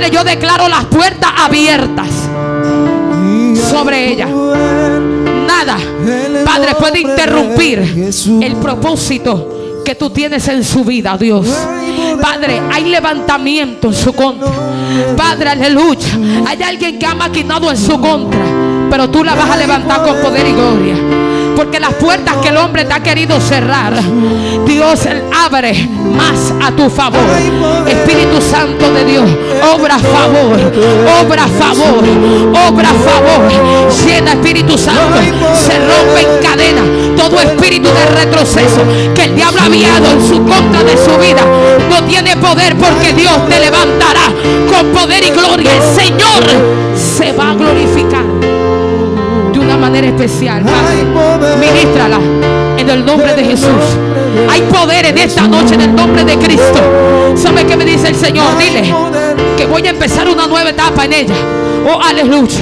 Padre, yo declaro las puertas abiertas sobre ella. Nada, Padre, puede interrumpir el propósito que tú tienes en su vida, Dios. Padre, hay levantamiento en su contra. Padre, aleluya. Hay alguien que ha maquinado en su contra, pero tú la vas a levantar con poder y gloria. Porque las puertas que el hombre te ha querido cerrar, Dios abre más a tu favor. Espíritu Santo de Dios, obra favor, obra favor, obra favor. Llena Espíritu Santo, se rompe en cadena todo espíritu de retroceso que el diablo ha enviado en su contra de su vida. No tiene poder porque Dios te levantará con poder y gloria. El Señor se va a glorificar especial. Padre, ministrala en el nombre de Jesús. Hay poder en esta noche en el nombre de Cristo. ¿Sabe qué me dice el Señor? Dile que voy a empezar una nueva etapa en ella. Oh, aleluya.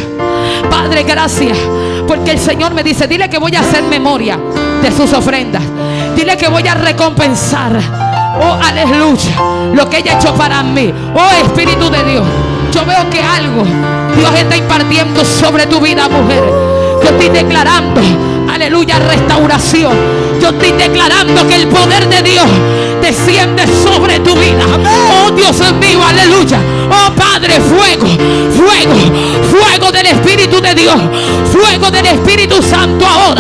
Padre, gracias. Porque el Señor me dice, dile que voy a hacer memoria de sus ofrendas. Dile que voy a recompensar. Oh, aleluya. Lo que ella ha hecho para mí. Oh, Espíritu de Dios. Yo veo que algo Dios está impartiendo sobre tu vida, mujer. Yo estoy declarando, aleluya, restauración. Yo estoy declarando que el poder de Dios desciende sobre tu vida. Oh Dios mío, aleluya. Oh Padre, fuego, fuego, fuego del Espíritu de Dios. Fuego del Espíritu Santo ahora.